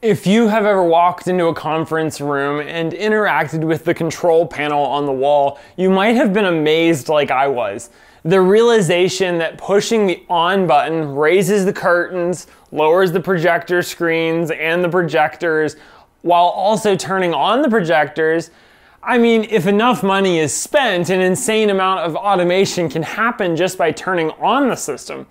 If you have ever walked into a conference room and interacted with the control panel on the wall, you might have been amazed like I was. The realization that pushing the on button raises the curtains, lowers the projector screens and the projectors, while also turning on the projectors. I mean, if enough money is spent, an insane amount of automation can happen just by turning on the system.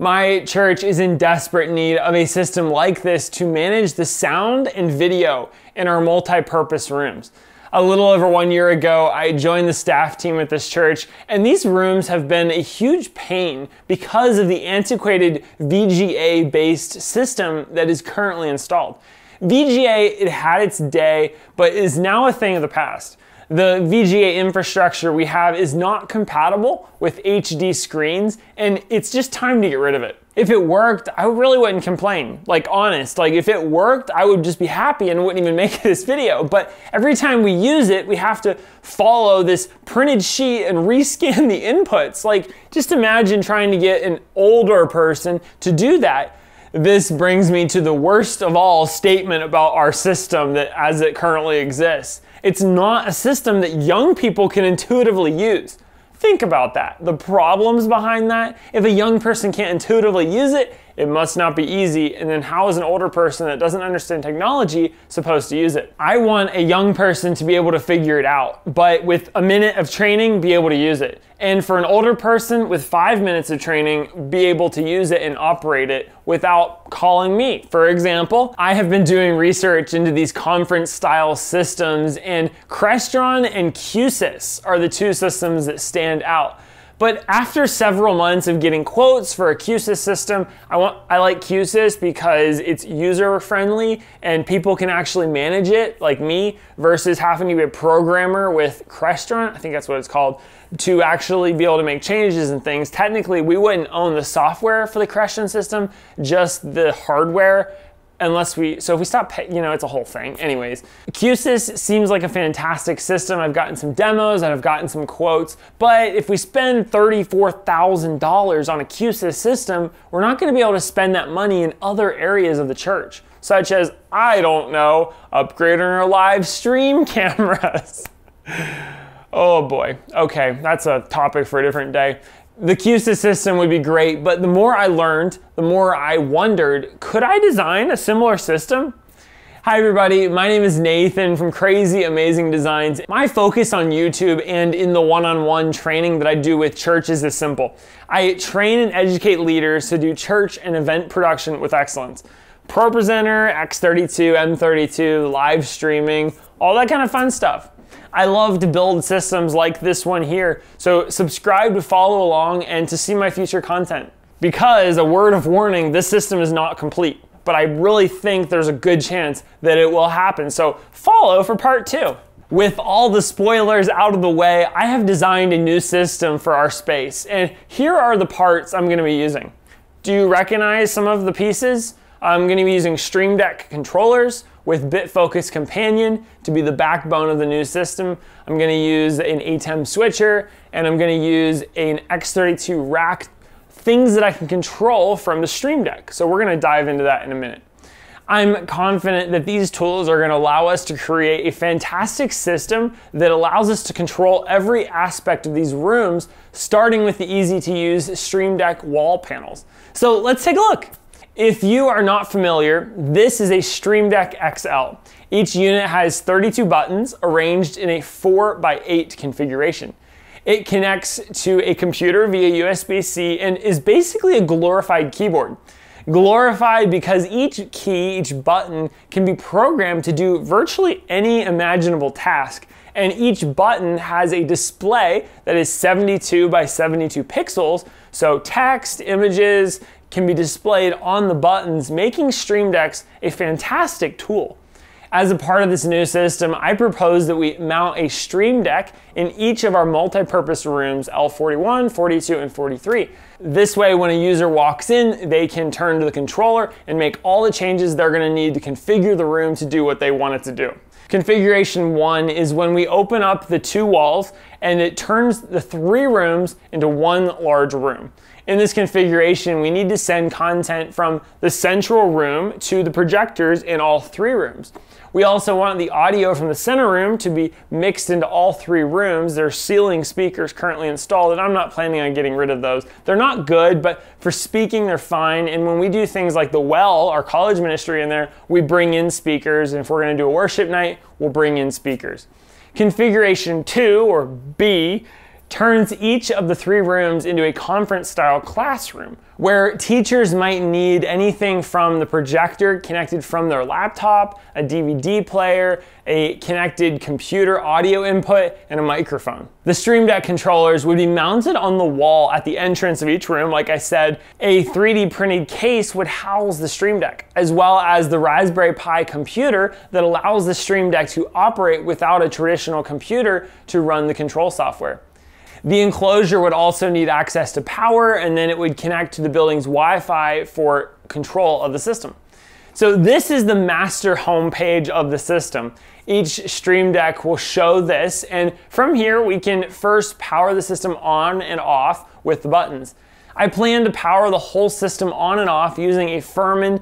My church is in desperate need of a system like this to manage the sound and video in our multi purpose rooms. A little over one year ago, I joined the staff team at this church, and these rooms have been a huge pain because of the antiquated VGA based system that is currently installed. VGA, it had its day, but is now a thing of the past the VGA infrastructure we have is not compatible with HD screens, and it's just time to get rid of it. If it worked, I really wouldn't complain. Like, honest, like if it worked, I would just be happy and wouldn't even make this video. But every time we use it, we have to follow this printed sheet and rescan the inputs. Like, just imagine trying to get an older person to do that this brings me to the worst of all statement about our system that as it currently exists. It's not a system that young people can intuitively use. Think about that. The problems behind that. If a young person can't intuitively use it, it must not be easy. And then how is an older person that doesn't understand technology supposed to use it? I want a young person to be able to figure it out, but with a minute of training, be able to use it. And for an older person with five minutes of training, be able to use it and operate it without calling me. For example, I have been doing research into these conference style systems, and Crestron and Q-SYS are the two systems that stand out. But after several months of getting quotes for a Q-SYS system, I, want, I like Q-SYS because it's user friendly and people can actually manage it, like me, versus having to be a programmer with Crestron, I think that's what it's called, to actually be able to make changes and things. Technically, we wouldn't own the software for the Crestron system, just the hardware unless we, so if we stop, pay, you know, it's a whole thing. Anyways, Q-SYS seems like a fantastic system. I've gotten some demos and I've gotten some quotes, but if we spend $34,000 on a Q-SYS system, we're not gonna be able to spend that money in other areas of the church, such as, I don't know, upgrading our live stream cameras. oh boy, okay, that's a topic for a different day the Q-SYS system would be great, but the more I learned, the more I wondered, could I design a similar system? Hi everybody, my name is Nathan from Crazy Amazing Designs. My focus on YouTube and in the one-on-one training that I do with churches is simple. I train and educate leaders to do church and event production with excellence. ProPresenter, X32, M32, live streaming, all that kind of fun stuff. I love to build systems like this one here. So subscribe to follow along and to see my future content. Because, a word of warning, this system is not complete. But I really think there's a good chance that it will happen. So follow for part two. With all the spoilers out of the way, I have designed a new system for our space. And here are the parts I'm gonna be using. Do you recognize some of the pieces? I'm gonna be using Stream Deck controllers, with BitFocus Companion to be the backbone of the new system. I'm gonna use an ATEM switcher and I'm gonna use an X32 rack, things that I can control from the Stream Deck. So we're gonna dive into that in a minute. I'm confident that these tools are gonna allow us to create a fantastic system that allows us to control every aspect of these rooms, starting with the easy to use Stream Deck wall panels. So let's take a look. If you are not familiar, this is a Stream Deck XL. Each unit has 32 buttons arranged in a 4 by 8 configuration. It connects to a computer via USB-C and is basically a glorified keyboard. Glorified because each key, each button can be programmed to do virtually any imaginable task and each button has a display that is 72 by 72 pixels. So text, images, can be displayed on the buttons, making Stream Decks a fantastic tool. As a part of this new system, I propose that we mount a Stream Deck in each of our multi-purpose rooms, L41, 42, and 43. This way, when a user walks in, they can turn to the controller and make all the changes they're gonna need to configure the room to do what they want it to do. Configuration one is when we open up the two walls and it turns the three rooms into one large room. In this configuration, we need to send content from the central room to the projectors in all three rooms. We also want the audio from the center room to be mixed into all three rooms. There's ceiling speakers currently installed, and I'm not planning on getting rid of those. They're not good, but for speaking, they're fine. And when we do things like the well, our college ministry in there, we bring in speakers. And if we're going to do a worship night, we'll bring in speakers. Configuration 2, or B, turns each of the three rooms into a conference style classroom where teachers might need anything from the projector connected from their laptop, a DVD player, a connected computer audio input, and a microphone. The Stream Deck controllers would be mounted on the wall at the entrance of each room. Like I said, a 3D printed case would house the Stream Deck, as well as the Raspberry Pi computer that allows the Stream Deck to operate without a traditional computer to run the control software. The enclosure would also need access to power and then it would connect to the building's Wi-Fi for control of the system. So this is the master home page of the system. Each Stream Deck will show this and from here we can first power the system on and off with the buttons. I plan to power the whole system on and off using a Furman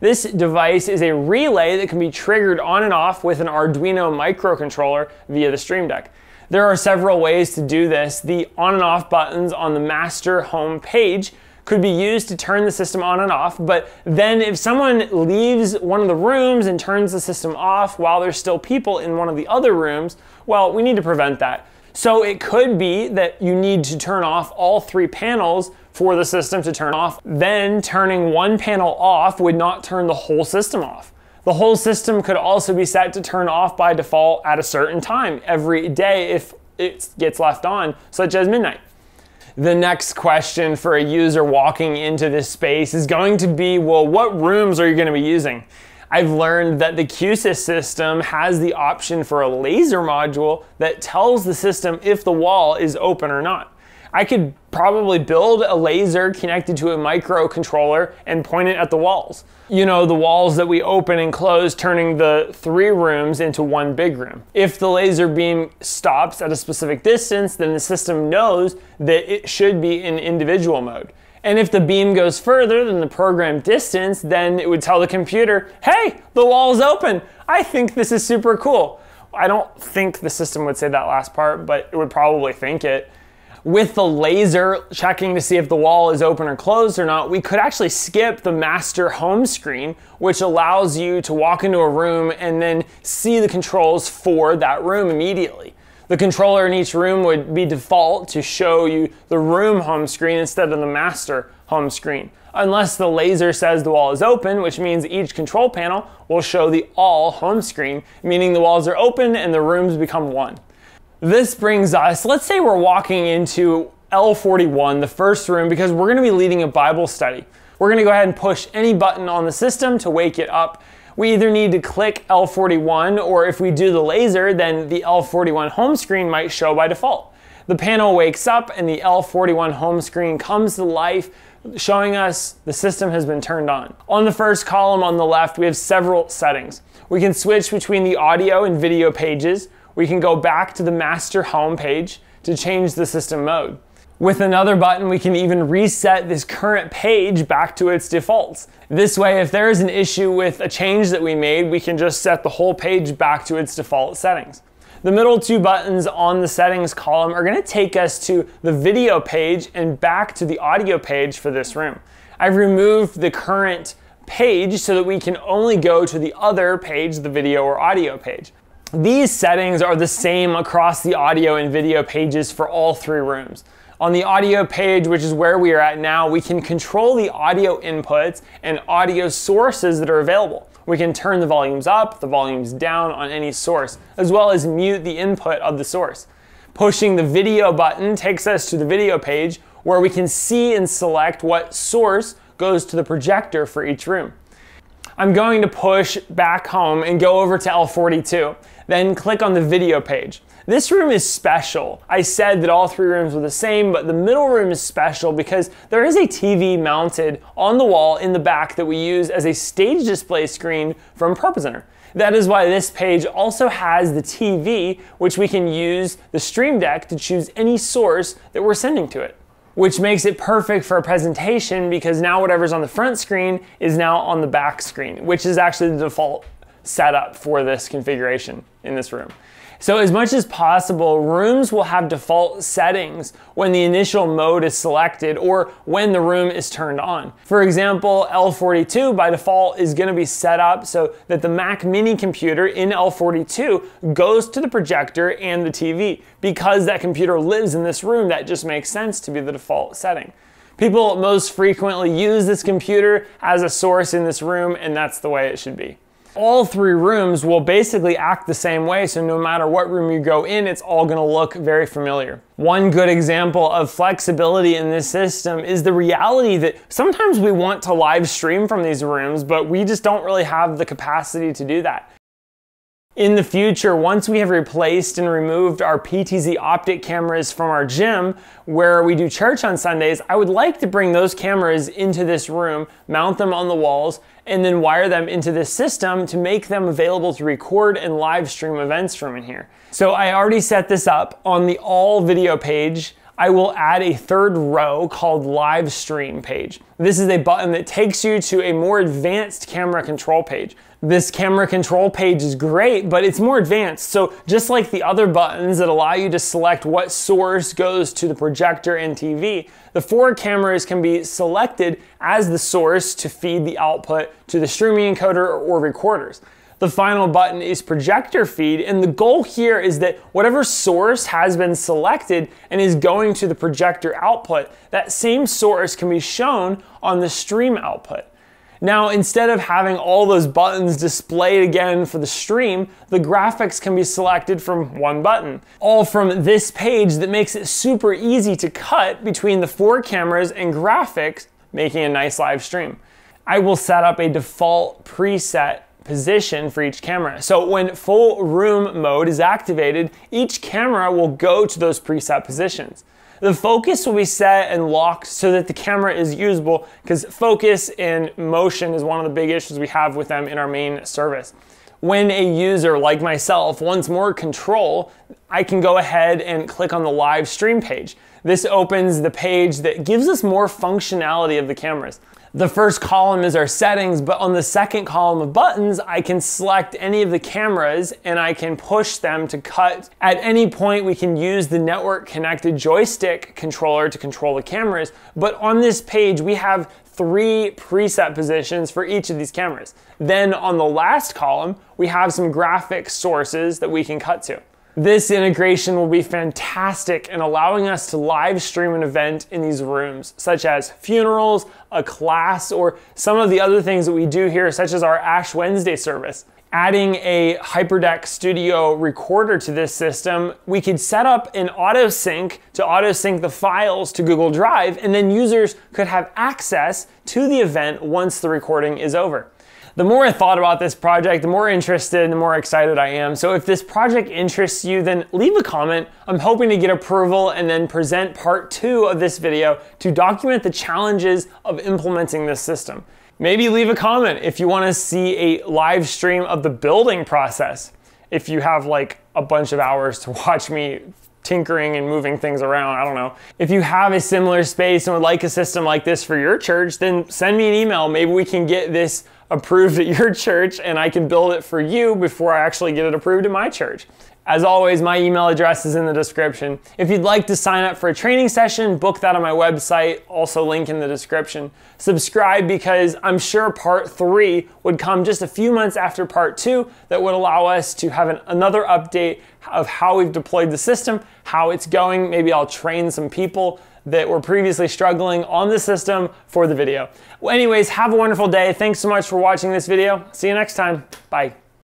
this device is a relay that can be triggered on and off with an Arduino microcontroller via the Stream Deck. There are several ways to do this. The on and off buttons on the master home page could be used to turn the system on and off, but then if someone leaves one of the rooms and turns the system off while there's still people in one of the other rooms, well, we need to prevent that. So it could be that you need to turn off all three panels for the system to turn off. Then turning one panel off would not turn the whole system off. The whole system could also be set to turn off by default at a certain time every day if it gets left on, such as midnight. The next question for a user walking into this space is going to be, well, what rooms are you gonna be using? I've learned that the QSYS system has the option for a laser module that tells the system if the wall is open or not. I could probably build a laser connected to a microcontroller and point it at the walls. You know, the walls that we open and close, turning the three rooms into one big room. If the laser beam stops at a specific distance, then the system knows that it should be in individual mode. And if the beam goes further than the programmed distance, then it would tell the computer, hey, the wall's open. I think this is super cool. I don't think the system would say that last part, but it would probably think it with the laser checking to see if the wall is open or closed or not, we could actually skip the master home screen, which allows you to walk into a room and then see the controls for that room immediately. The controller in each room would be default to show you the room home screen instead of the master home screen. Unless the laser says the wall is open, which means each control panel will show the all home screen, meaning the walls are open and the rooms become one. This brings us, let's say we're walking into L41, the first room, because we're gonna be leading a Bible study. We're gonna go ahead and push any button on the system to wake it up. We either need to click L41, or if we do the laser, then the L41 home screen might show by default. The panel wakes up and the L41 home screen comes to life, showing us the system has been turned on. On the first column on the left, we have several settings. We can switch between the audio and video pages we can go back to the master home page to change the system mode. With another button, we can even reset this current page back to its defaults. This way, if there is an issue with a change that we made, we can just set the whole page back to its default settings. The middle two buttons on the settings column are gonna take us to the video page and back to the audio page for this room. I've removed the current page so that we can only go to the other page, the video or audio page. These settings are the same across the audio and video pages for all three rooms. On the audio page, which is where we are at now, we can control the audio inputs and audio sources that are available. We can turn the volumes up, the volumes down on any source, as well as mute the input of the source. Pushing the video button takes us to the video page where we can see and select what source goes to the projector for each room. I'm going to push back home and go over to L42 then click on the video page. This room is special. I said that all three rooms were the same, but the middle room is special because there is a TV mounted on the wall in the back that we use as a stage display screen from ProPresenter. That is why this page also has the TV, which we can use the Stream Deck to choose any source that we're sending to it. Which makes it perfect for a presentation because now whatever's on the front screen is now on the back screen, which is actually the default setup for this configuration in this room. So as much as possible, rooms will have default settings when the initial mode is selected or when the room is turned on. For example, L42 by default is gonna be set up so that the Mac mini computer in L42 goes to the projector and the TV. Because that computer lives in this room, that just makes sense to be the default setting. People most frequently use this computer as a source in this room, and that's the way it should be all three rooms will basically act the same way, so no matter what room you go in, it's all gonna look very familiar. One good example of flexibility in this system is the reality that sometimes we want to live stream from these rooms, but we just don't really have the capacity to do that. In the future, once we have replaced and removed our PTZ optic cameras from our gym where we do church on Sundays, I would like to bring those cameras into this room, mount them on the walls, and then wire them into this system to make them available to record and live stream events from in here. So I already set this up on the all video page. I will add a third row called live stream page. This is a button that takes you to a more advanced camera control page. This camera control page is great, but it's more advanced. So just like the other buttons that allow you to select what source goes to the projector and TV, the four cameras can be selected as the source to feed the output to the streaming encoder or recorders. The final button is projector feed, and the goal here is that whatever source has been selected and is going to the projector output, that same source can be shown on the stream output. Now, instead of having all those buttons displayed again for the stream, the graphics can be selected from one button. All from this page that makes it super easy to cut between the four cameras and graphics, making a nice live stream. I will set up a default preset position for each camera. So when full room mode is activated, each camera will go to those preset positions. The focus will be set and locked so that the camera is usable because focus and motion is one of the big issues we have with them in our main service. When a user like myself wants more control, I can go ahead and click on the live stream page. This opens the page that gives us more functionality of the cameras. The first column is our settings, but on the second column of buttons, I can select any of the cameras and I can push them to cut. At any point, we can use the network connected joystick controller to control the cameras, but on this page, we have three preset positions for each of these cameras. Then on the last column, we have some graphic sources that we can cut to. This integration will be fantastic in allowing us to live stream an event in these rooms, such as funerals, a class, or some of the other things that we do here, such as our Ash Wednesday service. Adding a HyperDeck Studio recorder to this system, we could set up an auto sync to auto sync the files to Google Drive, and then users could have access to the event once the recording is over the more I thought about this project, the more interested and the more excited I am. So if this project interests you, then leave a comment. I'm hoping to get approval and then present part two of this video to document the challenges of implementing this system. Maybe leave a comment if you wanna see a live stream of the building process. If you have like a bunch of hours to watch me tinkering and moving things around. I don't know. If you have a similar space and would like a system like this for your church, then send me an email. Maybe we can get this approved at your church and I can build it for you before I actually get it approved in my church. As always, my email address is in the description. If you'd like to sign up for a training session, book that on my website, also link in the description. Subscribe because I'm sure part three would come just a few months after part two that would allow us to have an, another update of how we've deployed the system, how it's going. Maybe I'll train some people that were previously struggling on the system for the video. Well, anyways, have a wonderful day. Thanks so much for watching this video. See you next time. Bye.